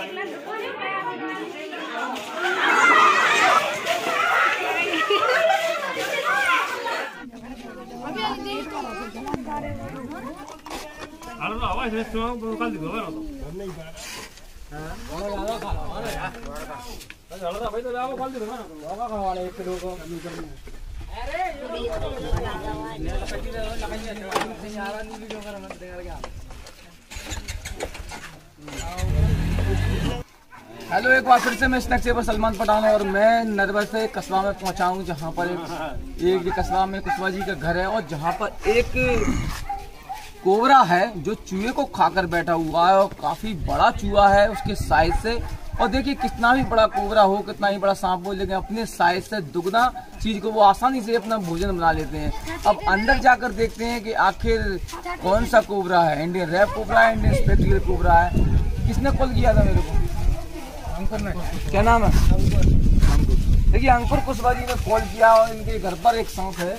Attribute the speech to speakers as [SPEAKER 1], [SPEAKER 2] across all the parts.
[SPEAKER 1] अरे तो आवाज़ है सुना तो कल दिखो ना तो नहीं बात हाँ और ज़्यादा
[SPEAKER 2] खा लो और यार अरे अरे भाई तो आओ कल दिखो ना बाबा का वाले एक दो को कमी करना अरे
[SPEAKER 3] ये तो ज़्यादा वाले लपटी ले लपटी
[SPEAKER 4] ले यार नहीं वीडियो करना तेरे क्या आओ हेलो एक बार फिर से मैं स्नैक सेवर सलमान पठान और मैं नरवर से कस्बा में पहुँचा हूँ, जहाँ पर एक ये कस्बा में कुशवा जी का घर है और जहाँ पर एक कोबरा है जो चूहे को खाकर बैठा हुआ है और काफ़ी बड़ा चूहा है उसके साइज़ से। और देखिए, कितना भी बड़ा कोबरा हो, कितना ही बड़ा सांप हो, लेकिन अपने साइज़ से दुगना चीज़ को वो आसानी से अपना भोजन बना लेते हैं। अब अंदर जाकर देखते हैं कि आखिर कौन सा कोबरा है। इंडियन रैप कोबरा है इंडियन स्पेक्टिकल कोबरा है। किसने कॉल किया था मेरे को? क्या नाम है? देखिए अंकुर कुशवाहा जी ने कॉल किया और इनके घर पर एक सांप है।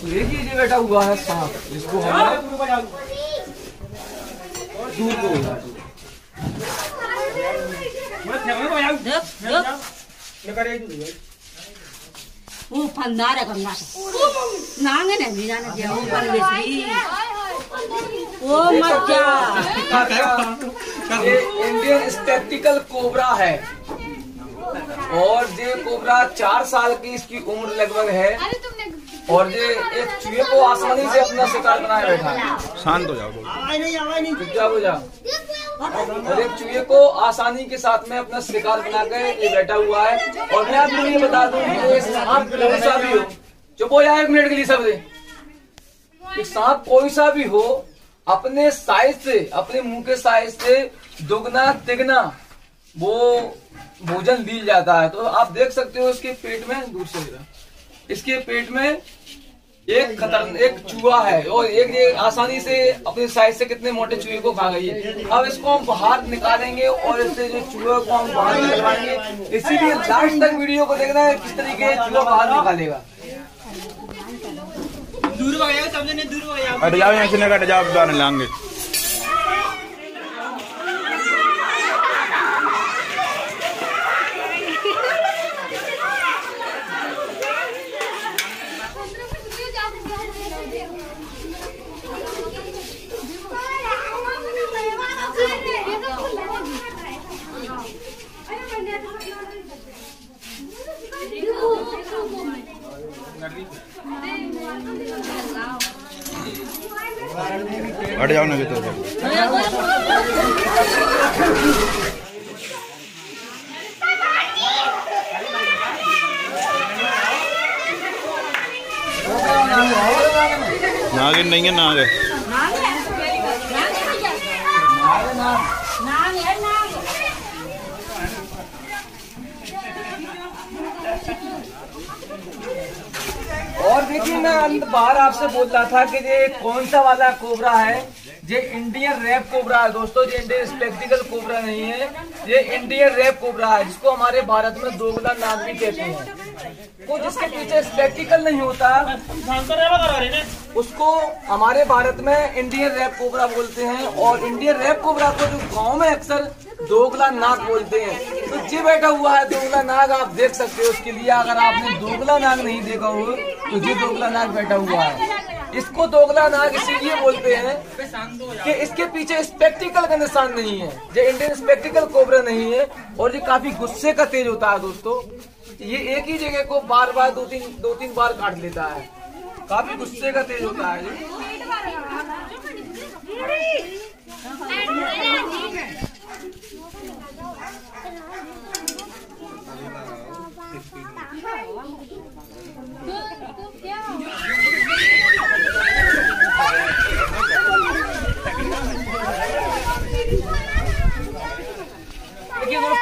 [SPEAKER 4] तो देखिए ये बैठा हुआ है सांप जिसको हमने दूर को
[SPEAKER 3] वो फंदार है गंगा से नांगे ने भी जाने दिया वो पर बेची वो मत जा
[SPEAKER 4] ये इंडियन स्टेटिकल कोबरा है। और ये कोबरा चार साल की इसकी उम्र लगभग है। और ये एक चूहे को आसानी से अपना शिकार बनाए बैठा है।
[SPEAKER 2] शांत हो जाओ
[SPEAKER 4] चुप जा और एक चूहे को आसानी के साथ में अपना शिकार बना के ये बैठा हुआ है। और मैं आपको ये बता दूँ कि ये सांप कोई सा भी हो। चुप हो जाए एक मिनट के लिए सब। दे सांप कोई सा भी हो अपने साइज़ से, अपने मुँह के साइज़ से दुगना, तिगना वो भोजन ली जाता है। तो आप देख सकते हो इसके पेट में, दूर से इसके पेट में एक खतर, एक चूहा है और एक ये आसानी से अपने साइज़ से कितने मोटे चूहे को खा गई है। अब इसको हम बाहर निकालेंगे और इससे जो चूहे को हम बाहर निकलवाएँगे इसीलिए लास्ट तक वीडियो को देखना है किस तरीके चूहा बाहर निकालेगा।
[SPEAKER 2] हट जाओ यहाँ से नहीं हट जाओ अब लाएँगे हट जाओ ना भीतर नागिन नहीं है नाग है
[SPEAKER 4] और अंत बाहर आपसे बोल रहा था कि ये कौन सा वाला कोबरा है? ये इंडियन रैप कोबरा है दोस्तों, ये इंडियन स्पेक्टिकल कोबरा नहीं है। ये इंडियन रैप कोबरा है, जिसको हमारे भारत में दोगला नाग भी कहते हैं। वो जिसके पीछे स्पेक्टिकल नहीं होता, उसको हमारे भारत में इंडियन रैप कोबरा बोलते हैं। और इंडियन रैप कोबरा को जो गाँव में अक्सर दोगला नाक बोलते हैं। तो बैठा हुआ है, दोगला नाग आप देख सकते हो उसके लिए। अगर आपने दोगला नाग नहीं देखा हो तो ये दोगला नाग बैठा हुआ है। इसको दोगला नाग इसीलिए बोलते हैं कि इसके पीछे स्पेक्टिकल का निशान नहीं है। ये इंडियन स्पेक्टिकल कोबरा नहीं है, और ये काफ़ी गुस्से का तेज होता है दोस्तों। ये एक ही जगह को बार बार दो तीन दो तीन बार काट लेता है। काफ़ी गुस्से का तेज होता है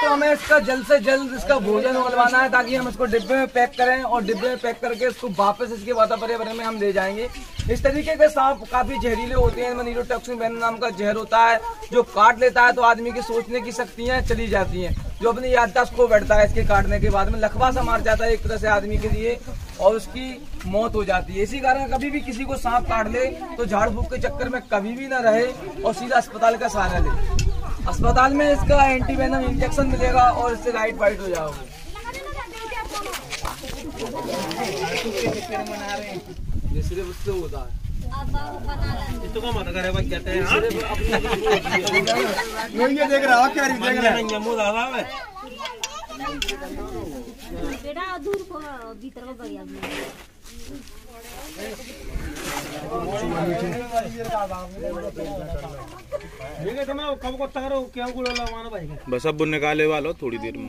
[SPEAKER 4] दोस्तों हमें इसका जल्द से जल्द इसका भोजन उगलवाना है ताकि हम इसको डिब्बे में पैक करें और डिब्बे में पैक करके इसको वापस इसके वातावरण में हम ले जाएँगे। इस तरीके के सांप काफ़ी जहरीले होते हैं इनमें नीरोटॉक्सिन वेनम नाम का जहर होता है, जो काट लेता है तो आदमी की सोचने की शक्तियाँ चली जाती हैं। जो अपनी याददाश्त खो बैठता है इसके काटने के बाद में लखवा सा मार जाता है एक तरह से आदमी के लिए और उसकी मौत हो जाती है। इसी कारण कभी भी किसी को सांप काट ले तो झाड़ फूक के चक्कर में कभी भी ना रहे और सीधा अस्पताल का सहारा ले। अस्पताल में इसका एंटीवेनम इंजेक्शन मिलेगा और इससे लाइट वाइट हो जाओगे। उससे होता है।
[SPEAKER 2] इसको मत करे भाई कहते हैं?
[SPEAKER 5] ये देख रहा क्या देख रहा
[SPEAKER 2] नहीं, मुँह दादा है।
[SPEAKER 6] बेटा दूर को भीतर को गया
[SPEAKER 2] ठीक मैं
[SPEAKER 7] बस अब निकाले वालो थोड़ी देर में।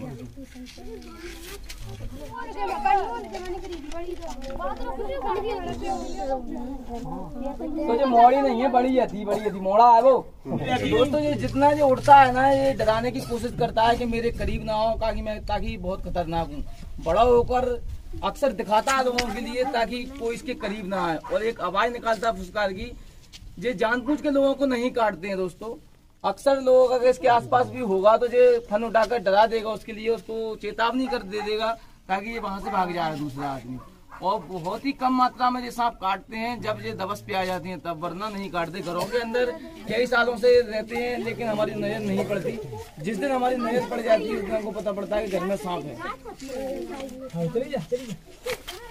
[SPEAKER 4] तो जो मोड़ी नहीं है बड़ी थी बड़ी थी। मोड़ा है वो। दोस्तों ये जितना ये उड़ता है ना ये डराने की कोशिश करता है कि मेरे करीब ना हो ताकि मैं ताकि बहुत खतरनाक हूँ। बड़ा होकर अक्सर दिखाता है लोगों के लिए ताकि कोई इसके करीब ना आए। और एक आवाज़ निकालता है फुसकार की ये जानबूझ के लोगों को नहीं काटते हैं दोस्तों। अक्सर लोग अगर इसके आसपास भी होगा तो ये फन उठाकर डरा देगा, उसके लिए उसको चेतावनी कर दे देगा ताकि ये वहाँ से भाग जाए दूसरा आदमी। और बहुत ही कम मात्रा में ये सांप काटते हैं, जब ये दबस पे आ जाती हैं तब, वरना नहीं काटते। घरों के अंदर कई सालों से रहते हैं, लेकिन हमारी नज़र नहीं पड़ती। जिस दिन हमारी नज़र पड़ जाती है, उस दिन हमको पता पड़ता है कि घर में सांप है।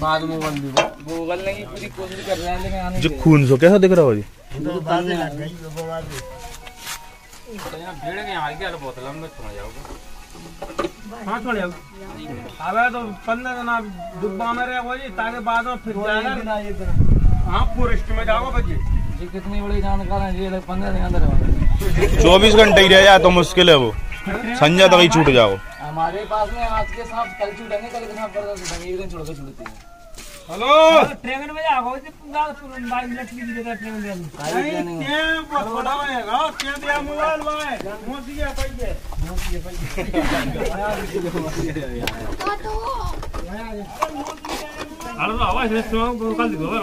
[SPEAKER 4] बाद में बंद भी वो पूरी कोशिश कर रहे हैं लेकिन आने
[SPEAKER 7] जो खून सो कैसा दिख रहा हो जी?
[SPEAKER 1] भेड़ के यहाँ जाओगे
[SPEAKER 2] हाँ अबे तो पंद्रह दिन आप डुब्बा में रहे जी ताकि बाद में फिर जाएगा हाँ फॉरेस्ट में जाओ बच्चे
[SPEAKER 4] ये कितनी बड़ी जानकार है ये पंद्रह दिन अंदर
[SPEAKER 7] चौबीस घंटे ही रह जाए तो मुश्किल है वो। संजय तक ही छूट जाओ।
[SPEAKER 4] हमारे पास में आज के सांप कल छूटेंगे कल के सांप परसों छूटेंगे एक दिन छोड़ के छूटते हैं
[SPEAKER 2] हेलो ट्रेन में जाओ जी पूरा बाइक लटकी दी जगह ट्रेन में नहीं क्या बड़ा रहेगा क्या दिया मोबाइल में मोसी है पैसे
[SPEAKER 1] अरे तो आवाज़ से सुनो कल दिखो ना